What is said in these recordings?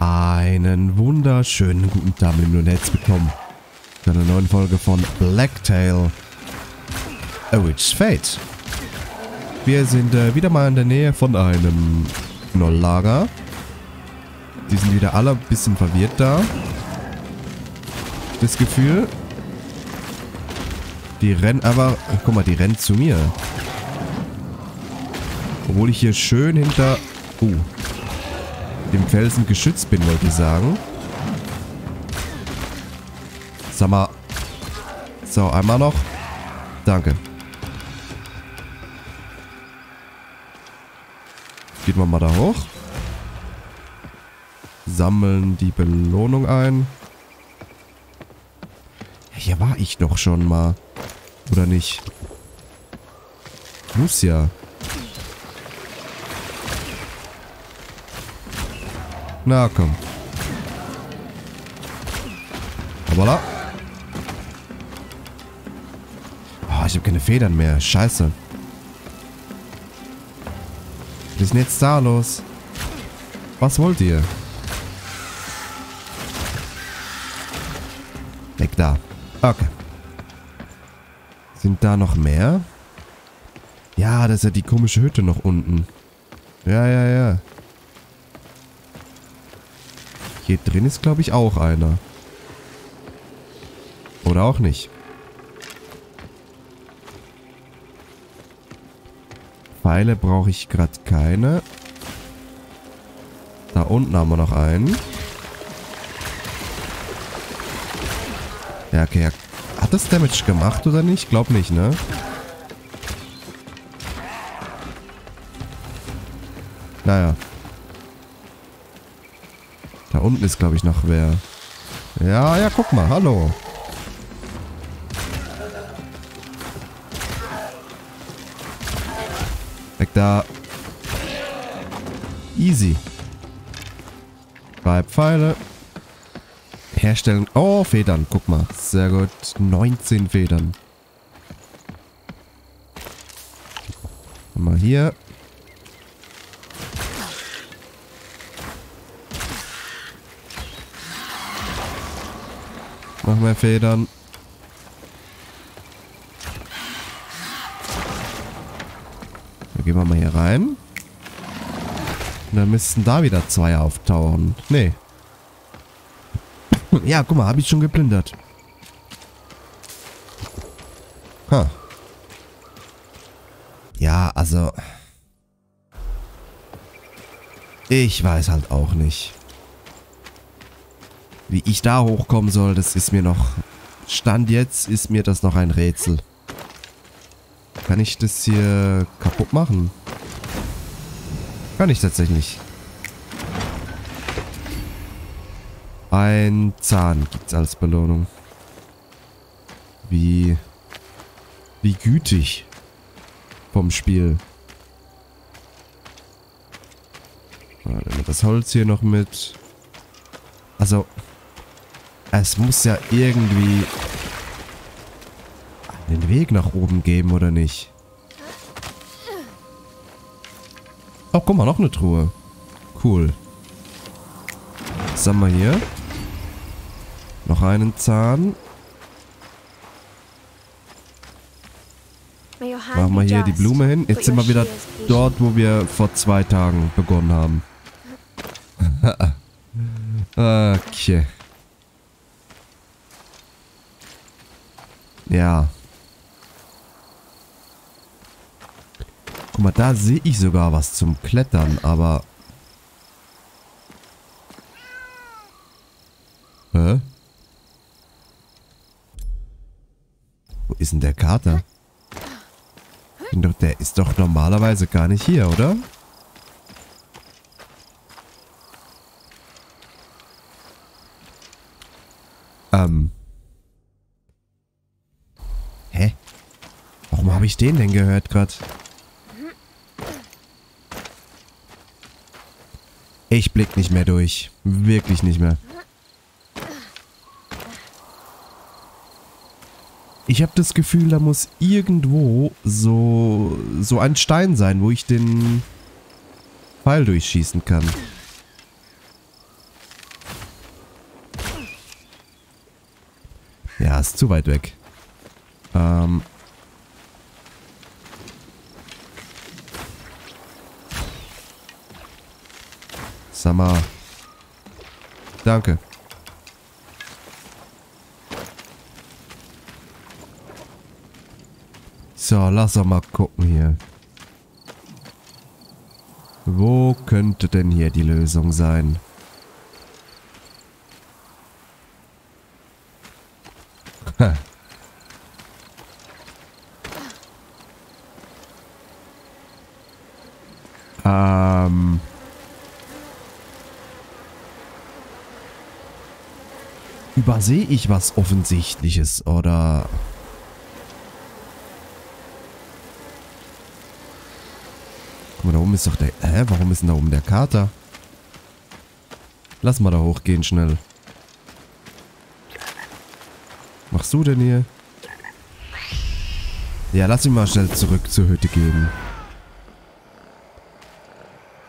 Einen wunderschönen guten Tag, liebe Netz bekommen. Zu einer neuen Folge von Blacktail. A Witch's Fate. Wir sind äh, wieder mal in der Nähe von einem Knolllager. Die sind wieder alle ein bisschen verwirrt da. Das Gefühl. Die rennen aber... Guck mal, die rennen zu mir. Obwohl ich hier schön hinter... Uh, dem Felsen geschützt bin, wollte ich sagen. Sag mal. So, einmal noch. Danke. Gehen wir mal da hoch. Sammeln die Belohnung ein. Hier war ich doch schon mal. Oder nicht? Muss ja. Na komm. Voilà. Oh, ich habe keine Federn mehr. Scheiße. Was ist denn jetzt da los? Was wollt ihr? Weg da. Okay. Sind da noch mehr? Ja, das ist ja die komische Hütte noch unten. Ja, ja, ja. Hier drin ist, glaube ich, auch einer. Oder auch nicht. Pfeile brauche ich gerade keine. Da unten haben wir noch einen. Ja, okay. Hat das Damage gemacht oder nicht? Glaub nicht, ne? Naja. Da unten ist, glaube ich, noch wer. Ja, ja, guck mal. Hallo. Weg da. Easy. Drei Pfeile. Herstellen. Oh, Federn. Guck mal. Sehr gut. 19 Federn. Mal hier. Noch mehr Federn. Dann gehen wir mal hier rein. Und dann müssten da wieder zwei auftauchen. Nee. Ja, guck mal, habe ich schon geplündert. Ha. Ja, also... Ich weiß halt auch nicht. Wie ich da hochkommen soll, das ist mir noch... Stand jetzt ist mir das noch ein Rätsel. Kann ich das hier kaputt machen? Kann ich tatsächlich. Ein Zahn gibt's als Belohnung. Wie... Wie gütig. Vom Spiel. Das Holz hier noch mit. Also... Es muss ja irgendwie einen Weg nach oben geben, oder nicht? Oh, guck mal, noch eine Truhe. Cool. Was haben wir hier? Noch einen Zahn. Machen wir hier die Blume hin. Jetzt sind wir wieder dort, wo wir vor zwei Tagen begonnen haben. okay. Ja. Guck mal, da sehe ich sogar was zum Klettern, aber... Hä? Wo ist denn der Kater? Der ist doch normalerweise gar nicht hier, oder? Ähm... ich den denn gehört, Gott? Ich blick nicht mehr durch. Wirklich nicht mehr. Ich habe das Gefühl, da muss irgendwo so, so ein Stein sein, wo ich den Pfeil durchschießen kann. Ja, ist zu weit weg. Ähm, Sag mal. Danke. So, lass doch mal gucken hier. Wo könnte denn hier die Lösung sein? Ha. Ähm. Übersehe ich was Offensichtliches oder... Guck mal, da oben ist doch der... Hä? Warum ist denn da oben der Kater? Lass mal da hochgehen schnell. Machst du denn hier? Ja, lass ihn mal schnell zurück zur Hütte gehen.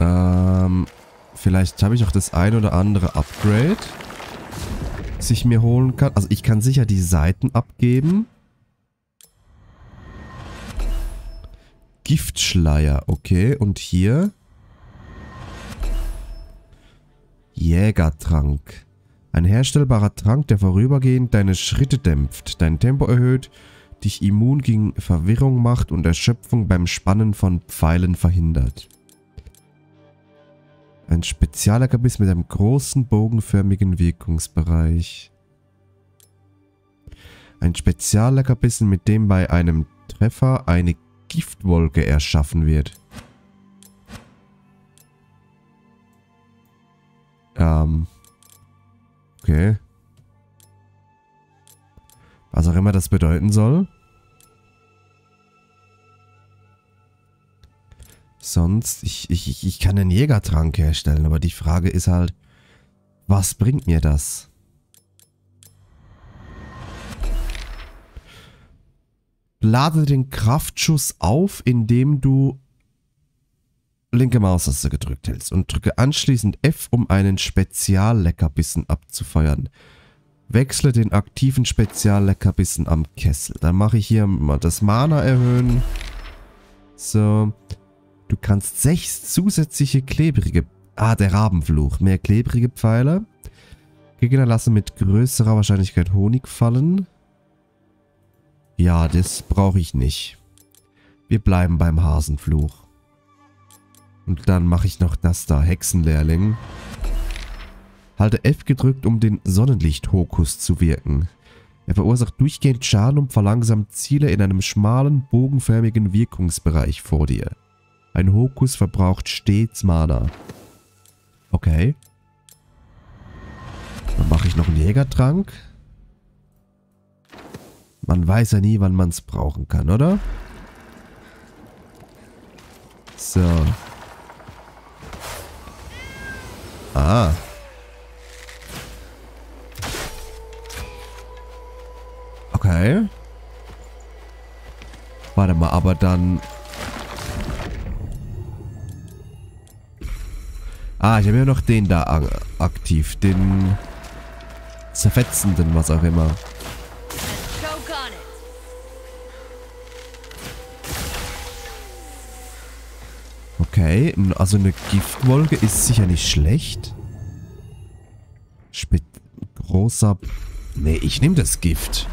Ähm, vielleicht habe ich auch das ein oder andere Upgrade, das ich mir holen kann. Also ich kann sicher die Seiten abgeben. Giftschleier, okay. Und hier? Jägertrank. Ein herstellbarer Trank, der vorübergehend deine Schritte dämpft, dein Tempo erhöht, dich immun gegen Verwirrung macht und Erschöpfung beim Spannen von Pfeilen verhindert. Ein Spezialergabiss mit einem großen bogenförmigen Wirkungsbereich. Ein Spezialergabissen, mit dem bei einem Treffer eine Giftwolke erschaffen wird. Ähm. Okay. Was auch immer das bedeuten soll. Sonst, ich, ich, ich kann einen Jägertrank herstellen, aber die Frage ist halt, was bringt mir das? Lade den Kraftschuss auf, indem du linke Maustaste gedrückt hältst und drücke anschließend F, um einen Spezialleckerbissen abzufeuern. Wechsle den aktiven Spezialleckerbissen am Kessel. Dann mache ich hier mal das Mana erhöhen. So. Du kannst sechs zusätzliche klebrige... Ah, der Rabenfluch. Mehr klebrige Pfeile. Gegner lassen mit größerer Wahrscheinlichkeit Honig fallen. Ja, das brauche ich nicht. Wir bleiben beim Hasenfluch. Und dann mache ich noch das da, Hexenlehrling. Halte F gedrückt, um den Sonnenlicht-Hokus zu wirken. Er verursacht durchgehend Schaden und verlangsamt Ziele in einem schmalen, bogenförmigen Wirkungsbereich vor dir. Ein Hokus verbraucht stets Mana. Okay. Dann mache ich noch einen Jägertrank. Man weiß ja nie, wann man es brauchen kann, oder? So. Ah. Okay. Warte mal, aber dann Ah, ich habe ja noch den da aktiv. Den zerfetzenden, was auch immer. Okay, also eine Giftwolke ist sicher nicht schlecht. Spit großer... Nee, ich nehme das Gift.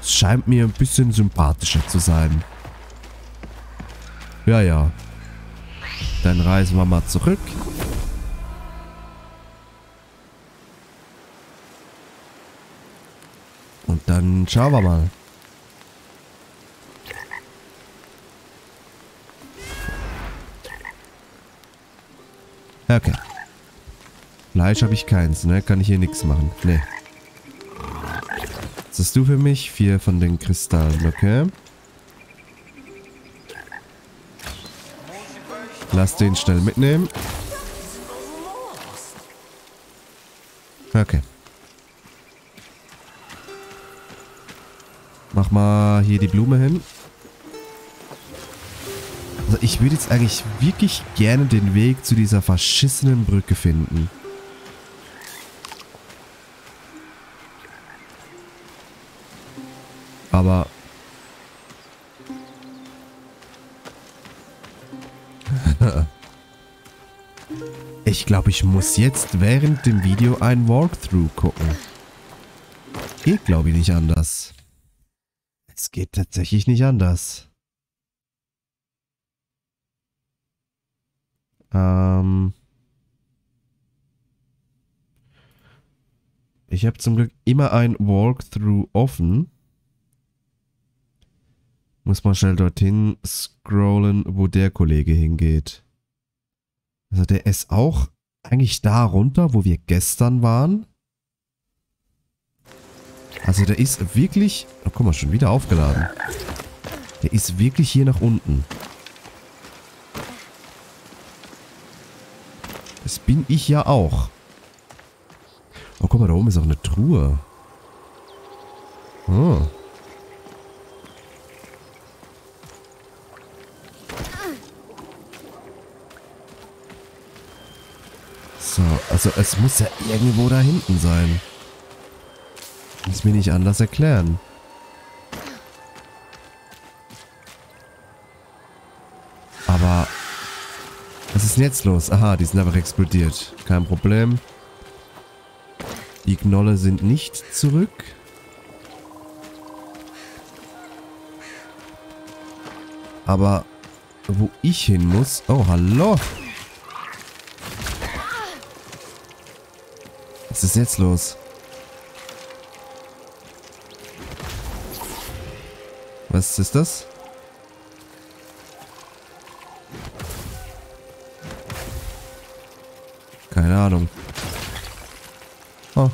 Es scheint mir ein bisschen sympathischer zu sein. Ja, ja. Dann reisen wir mal zurück. Dann schauen wir mal. Okay. Fleisch habe ich keins, ne? Kann ich hier nichts machen. Ne. Was hast du für mich? Vier von den Kristallen, okay. Lass den schnell mitnehmen. Okay. Mach mal hier die Blume hin. Also ich würde jetzt eigentlich wirklich gerne den Weg zu dieser verschissenen Brücke finden. Aber... ich glaube, ich muss jetzt während dem Video ein Walkthrough gucken. Geht, glaube ich, nicht anders. Es geht tatsächlich nicht anders. Ähm... Ich habe zum Glück immer ein Walkthrough offen. Muss mal schnell dorthin scrollen, wo der Kollege hingeht. Also der ist auch eigentlich da runter, wo wir gestern waren. Also der ist wirklich... Oh, guck mal, schon wieder aufgeladen. Der ist wirklich hier nach unten. Das bin ich ja auch. Oh, guck mal, da oben ist auch eine Truhe. Oh. So, also es muss ja irgendwo da hinten sein. Muss mir nicht anders erklären. Aber... Was ist denn jetzt los? Aha, die sind einfach explodiert. Kein Problem. Die Knolle sind nicht zurück. Aber wo ich hin muss... Oh, hallo. Was ist jetzt los? Was ist das? Keine Ahnung. Oh.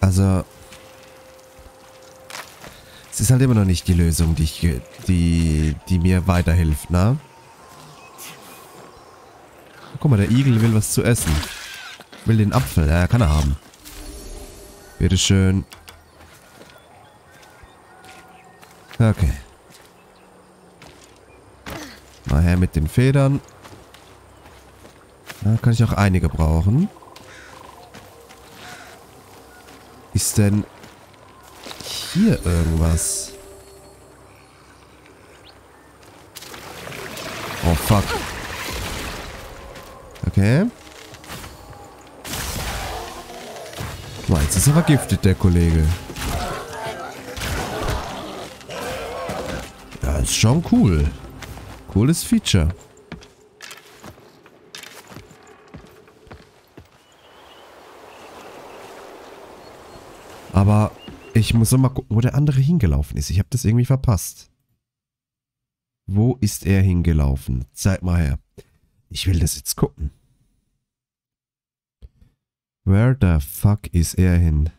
Also... Es ist halt immer noch nicht die Lösung, die, ich, die, die mir weiterhilft, ne? Guck mal, der Igel will was zu essen. Will den Apfel. Ja, kann er haben. Bitteschön. Okay. Mal her mit den Federn. Da kann ich auch einige brauchen. Ist denn hier irgendwas? Oh, fuck. Okay. Boah, jetzt ist er vergiftet, der Kollege. Ja, ist schon cool. Cooles Feature. Aber ich muss noch mal gucken, wo der andere hingelaufen ist. Ich habe das irgendwie verpasst. Wo ist er hingelaufen? Zeig mal her. Ich will das jetzt gucken. Where the fuck ist er hin?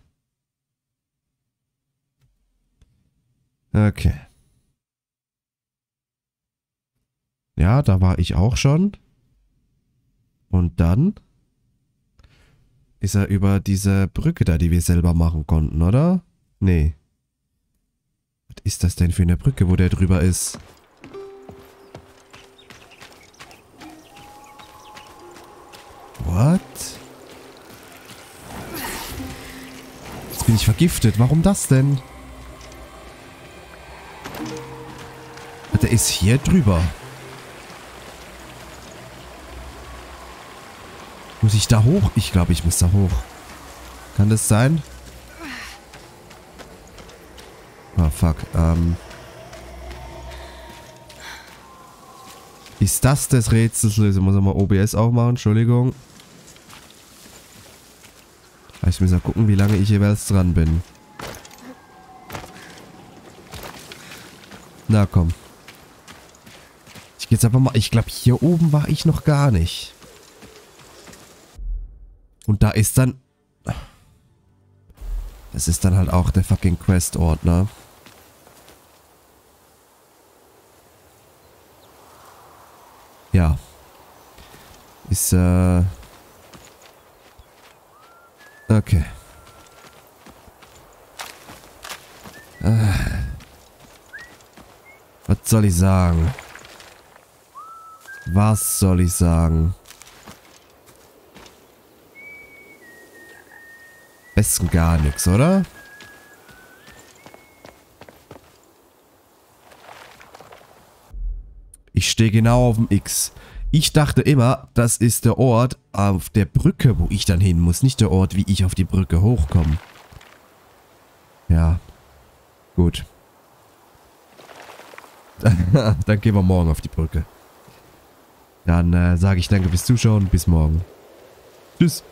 Okay. Ja, da war ich auch schon. Und dann ist er über diese Brücke da, die wir selber machen konnten, oder? Nee. Was ist das denn für eine Brücke, wo der drüber ist? What? Bin ich vergiftet. Warum das denn? Der ist hier drüber. Muss ich da hoch? Ich glaube, ich muss da hoch. Kann das sein? Oh, fuck. Ähm. Ist das das Rätselslösung? Muss ich mal OBS aufmachen? Entschuldigung. Ich muss mal gucken, wie lange ich jeweils dran bin. Na komm. Ich gehe jetzt einfach mal... Ich glaube, hier oben war ich noch gar nicht. Und da ist dann... Das ist dann halt auch der fucking Quest-Ordner. Ja. Ist, äh... Okay. Äh. Was soll ich sagen? Was soll ich sagen? besten gar nichts, oder? Ich stehe genau auf dem X. Ich dachte immer, das ist der Ort auf der Brücke, wo ich dann hin muss. Nicht der Ort, wie ich auf die Brücke hochkomme. Ja. Gut. dann gehen wir morgen auf die Brücke. Dann äh, sage ich danke fürs Zuschauen. Bis morgen. Tschüss.